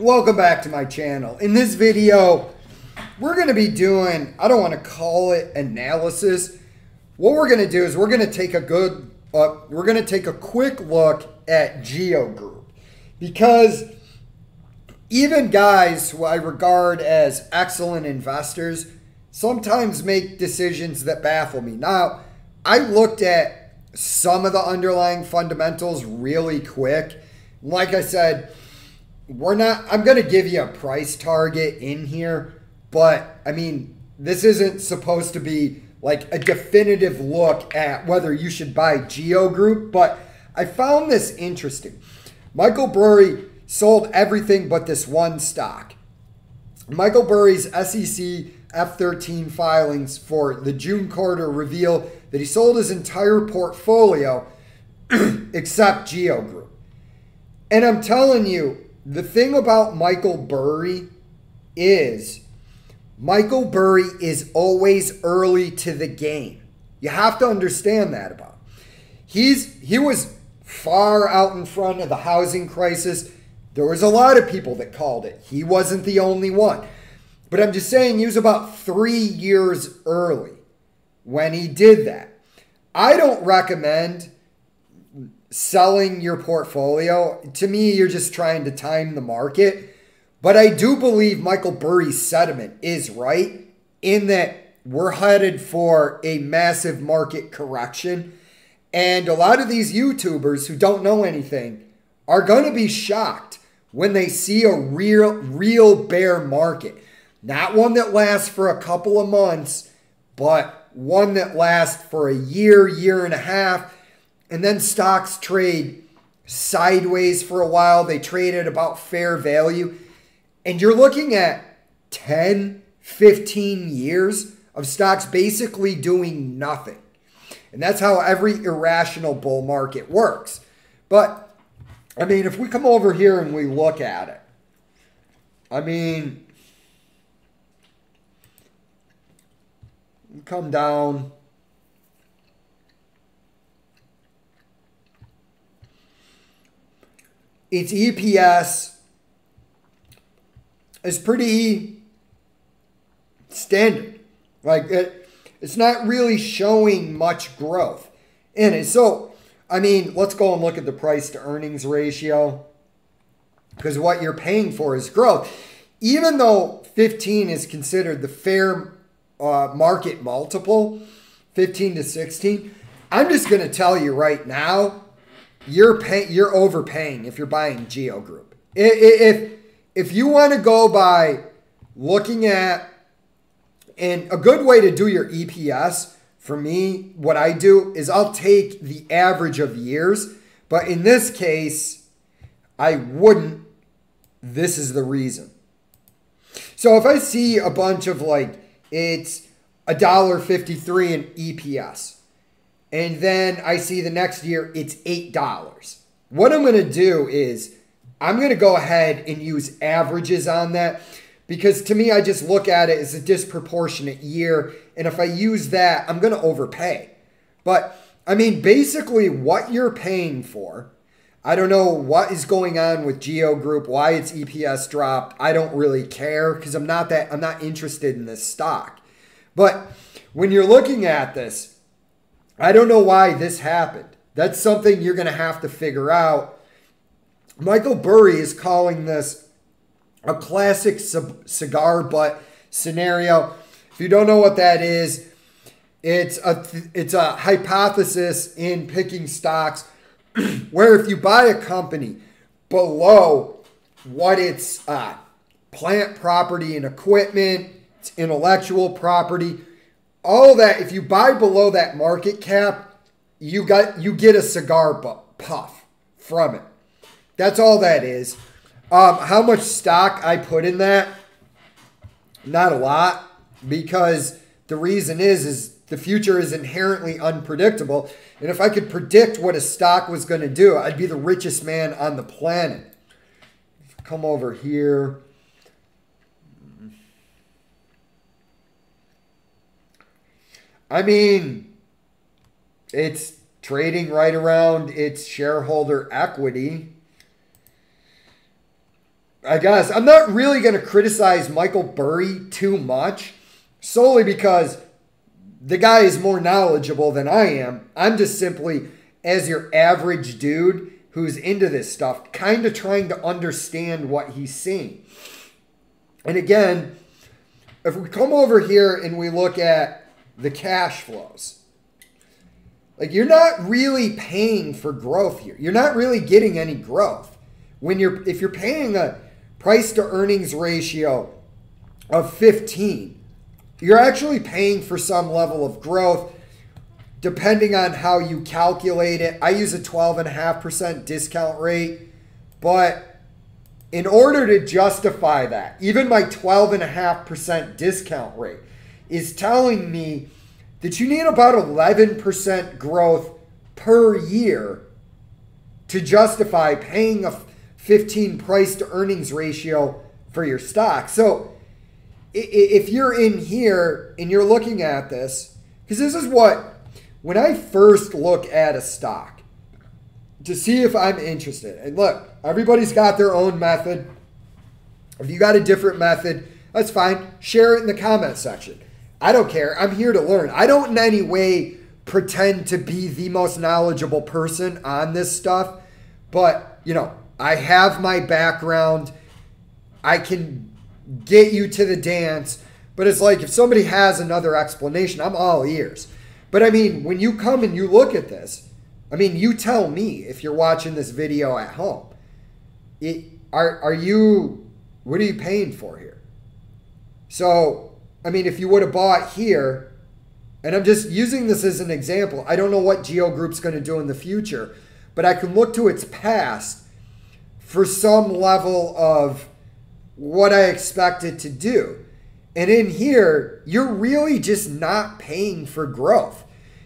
Welcome back to my channel. In this video, we're going to be doing, I don't want to call it analysis. What we're going to do is we're going to take a good, uh, we're going to take a quick look at Geo Group because even guys who I regard as excellent investors sometimes make decisions that baffle me. Now, I looked at some of the underlying fundamentals really quick. Like I said, we're not, I'm going to give you a price target in here, but I mean, this isn't supposed to be like a definitive look at whether you should buy Geo Group, but I found this interesting. Michael Burry sold everything but this one stock. Michael Burry's SEC F13 filings for the June quarter reveal that he sold his entire portfolio except Geo Group. And I'm telling you, the thing about Michael Burry is Michael Burry is always early to the game. You have to understand that about him. He's he was far out in front of the housing crisis. There was a lot of people that called it. He wasn't the only one. But I'm just saying he was about 3 years early when he did that. I don't recommend selling your portfolio. To me, you're just trying to time the market. But I do believe Michael Burry's sentiment is right in that we're headed for a massive market correction. And a lot of these YouTubers who don't know anything are going to be shocked when they see a real real bear market. Not one that lasts for a couple of months, but one that lasts for a year, year and a half, and then stocks trade sideways for a while. They trade at about fair value. And you're looking at 10, 15 years of stocks basically doing nothing. And that's how every irrational bull market works. But, I mean, if we come over here and we look at it, I mean, come down its EPS is pretty standard. Like it, it's not really showing much growth in it. So, I mean, let's go and look at the price to earnings ratio because what you're paying for is growth. Even though 15 is considered the fair uh, market multiple, 15 to 16, I'm just going to tell you right now you're pay, you're overpaying if you're buying Geo Group. If if you want to go by looking at and a good way to do your EPS for me, what I do is I'll take the average of years, but in this case, I wouldn't. This is the reason. So if I see a bunch of like it's a dollar fifty three in EPS, and then I see the next year it's $8. What I'm going to do is I'm going to go ahead and use averages on that because to me, I just look at it as a disproportionate year. And if I use that, I'm going to overpay. But I mean, basically, what you're paying for, I don't know what is going on with Geo Group, why its EPS dropped. I don't really care because I'm not that I'm not interested in this stock. But when you're looking at this, I don't know why this happened. That's something you're going to have to figure out. Michael Burry is calling this a classic cigar butt scenario. If you don't know what that is, it's a it's a hypothesis in picking stocks where if you buy a company below what its uh, plant property and equipment, its intellectual property, all that if you buy below that market cap, you got you get a cigar puff from it. That's all that is. Um, how much stock I put in that? Not a lot, because the reason is is the future is inherently unpredictable. And if I could predict what a stock was going to do, I'd be the richest man on the planet. Come over here. I mean, it's trading right around its shareholder equity. I guess I'm not really going to criticize Michael Burry too much, solely because the guy is more knowledgeable than I am. I'm just simply, as your average dude who's into this stuff, kind of trying to understand what he's seeing. And again, if we come over here and we look at the cash flows, like you're not really paying for growth here. You're not really getting any growth. When you're if you're paying a price to earnings ratio of 15, you're actually paying for some level of growth depending on how you calculate it. I use a 12.5% discount rate, but in order to justify that, even my 12.5% discount rate is telling me that you need about 11% growth per year to justify paying a 15 price to earnings ratio for your stock. So if you're in here and you're looking at this, because this is what, when I first look at a stock to see if I'm interested, and look, everybody's got their own method. If you got a different method, that's fine. Share it in the comment section. I don't care. I'm here to learn. I don't in any way pretend to be the most knowledgeable person on this stuff, but you know, I have my background. I can get you to the dance. But it's like if somebody has another explanation, I'm all ears. But I mean, when you come and you look at this, I mean, you tell me if you're watching this video at home. It, are are you what are you paying for here? So, I mean, if you would have bought here, and I'm just using this as an example. I don't know what Geo Group's going to do in the future, but I can look to its past for some level of what I expected to do. And in here, you're really just not paying for growth.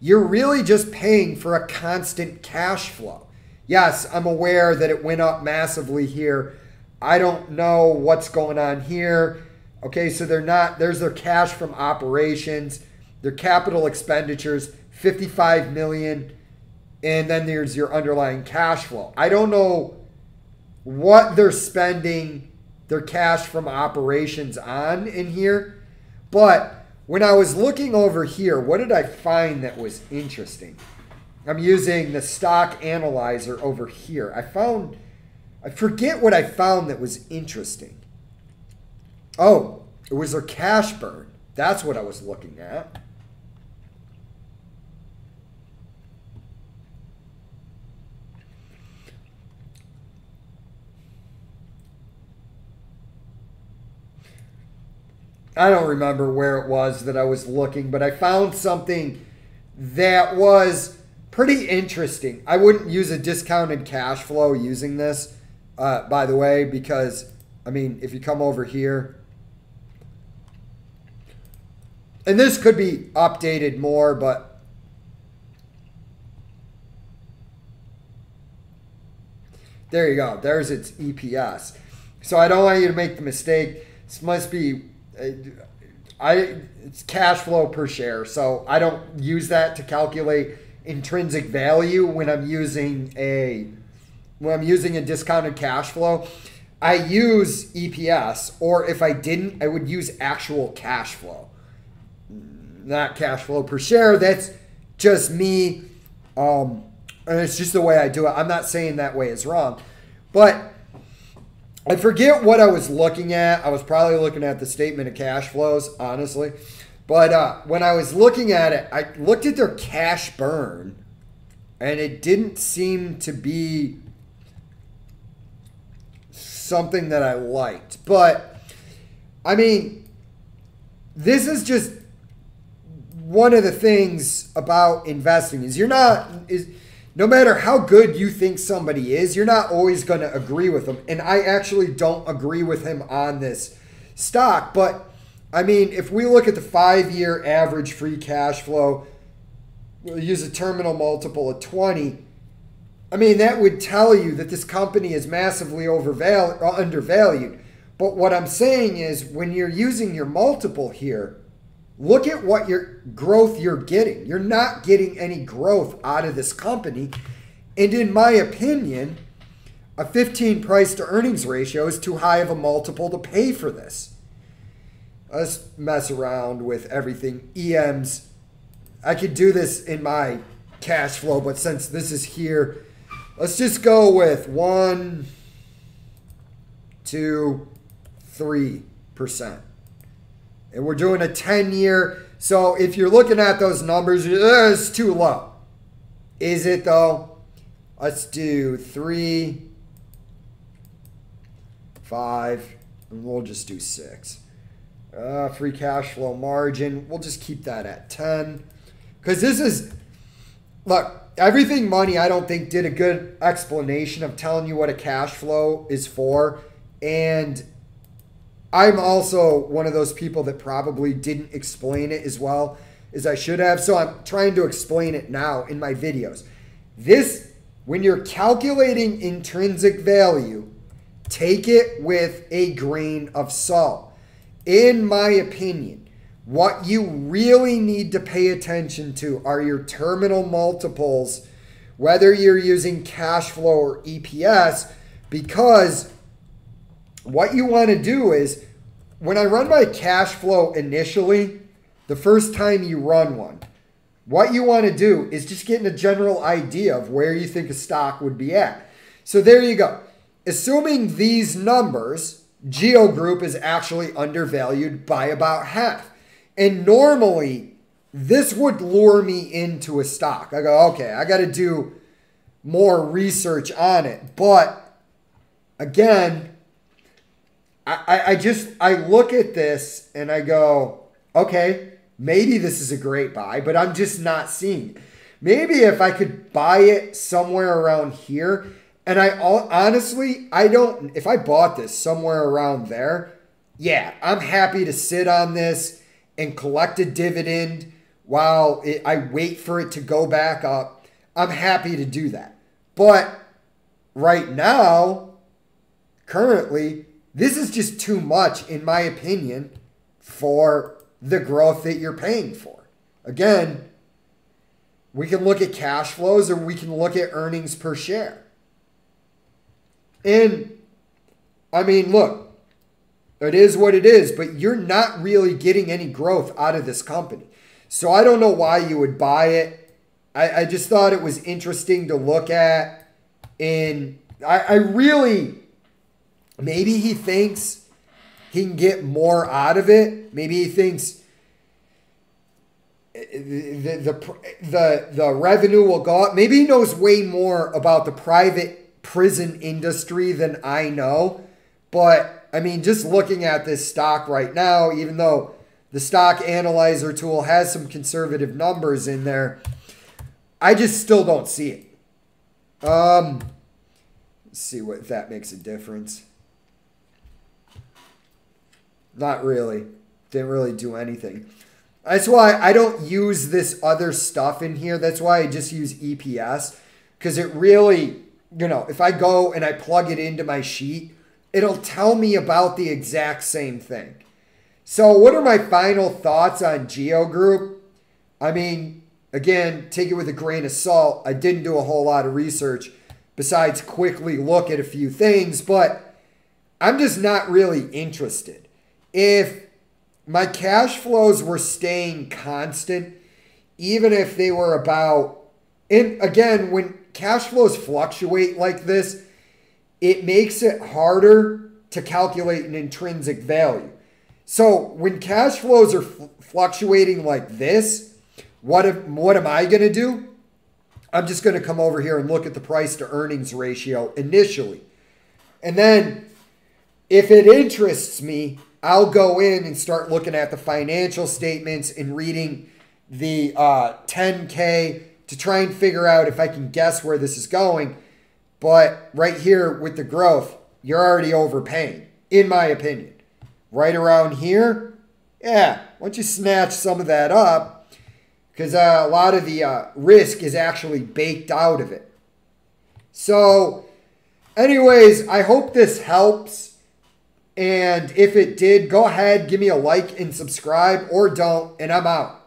You're really just paying for a constant cash flow. Yes, I'm aware that it went up massively here. I don't know what's going on here. Okay, so they're not, there's their cash from operations, their capital expenditures, 55 million, and then there's your underlying cash flow. I don't know what they're spending their cash from operations on in here. But when I was looking over here, what did I find that was interesting? I'm using the stock analyzer over here. I found, I forget what I found that was interesting. Oh, it was their cash burn. That's what I was looking at. I don't remember where it was that I was looking, but I found something that was pretty interesting. I wouldn't use a discounted cash flow using this, uh, by the way, because, I mean, if you come over here, and this could be updated more, but there you go. There's its EPS. So I don't want you to make the mistake. This must be uh, I it's cash flow per share, so I don't use that to calculate intrinsic value when I'm using a when I'm using a discounted cash flow. I use EPS, or if I didn't, I would use actual cash flow, not cash flow per share. That's just me, um, and it's just the way I do it. I'm not saying that way is wrong, but I forget what I was looking at. I was probably looking at the statement of cash flows, honestly. But uh, when I was looking at it, I looked at their cash burn, and it didn't seem to be something that I liked. But I mean, this is just one of the things about investing is you're not is no matter how good you think somebody is, you're not always going to agree with them. And I actually don't agree with him on this stock. But I mean, if we look at the five year average free cash flow, we'll use a terminal multiple of 20. I mean, that would tell you that this company is massively overvalued, undervalued. But what I'm saying is, when you're using your multiple here, Look at what your growth you're getting. You're not getting any growth out of this company. And in my opinion, A 15 price to earnings ratio is too high of a multiple to pay for this. Let's mess around with everything. EMs. I could do this in my cash flow, but since this is here, let's just go with one, two, three percent. And we're doing a 10 year. So if you're looking at those numbers, it's too low. Is it though? Let's do three, five, and we'll just do six. Uh, free cash flow margin, we'll just keep that at 10. Because this is, look, everything money, I don't think did a good explanation of telling you what a cash flow is for. And I'm also one of those people that probably didn't explain it as well as I should have. So I'm trying to explain it now in my videos. This, when you're calculating intrinsic value, take it with a grain of salt. In my opinion, what you really need to pay attention to are your terminal multiples, whether you're using cash flow or EPS, because what you want to do is when I run my cash flow initially, the first time you run one, what you want to do is just get a general idea of where you think a stock would be at. So there you go. Assuming these numbers, Geo Group is actually undervalued by about half. And normally, this would lure me into a stock. I go, okay, I got to do more research on it. But again, I, I just I look at this and I go, okay, maybe this is a great buy, but I'm just not seeing it. Maybe if I could buy it somewhere around here, and I honestly I don't. If I bought this somewhere around there, yeah, I'm happy to sit on this and collect a dividend while it, I wait for it to go back up. I'm happy to do that, but right now, currently, this is just too much, in my opinion, for the growth that you're paying for. Again, we can look at cash flows or we can look at earnings per share. And I mean, look, it is what it is, but you're not really getting any growth out of this company. So I don't know why you would buy it. I, I just thought it was interesting to look at. And I, I really Maybe he thinks he can get more out of it. Maybe he thinks the, the, the, the revenue will go up. Maybe he knows way more about the private prison industry than I know. But I mean, just looking at this stock right now, even though the stock analyzer tool has some conservative numbers in there, I just still don't see it. Um, see what that makes a difference. Not really. Didn't really do anything. That's why I don't use this other stuff in here. That's why I just use EPS. Because it really, you know, if I go and I plug it into my sheet, it'll tell me about the exact same thing. So, what are my final thoughts on Geo Group? I mean, again, take it with a grain of salt. I didn't do a whole lot of research besides quickly look at a few things, but I'm just not really interested if my cash flows were staying constant, even if they were about, and again, when cash flows fluctuate like this, it makes it harder to calculate an intrinsic value. So when cash flows are fluctuating like this, what, if, what am I going to do? I'm just going to come over here and look at the price to earnings ratio initially. And then if it interests me, I'll go in and start looking at the financial statements and reading the uh, 10K to try and figure out if I can guess where this is going. But right here with the growth, you're already overpaying, in my opinion. Right around here, yeah, once you snatch some of that up, because uh, a lot of the uh, risk is actually baked out of it. So, anyways, I hope this helps. And if it did, go ahead, give me a like and subscribe or don't, and I'm out.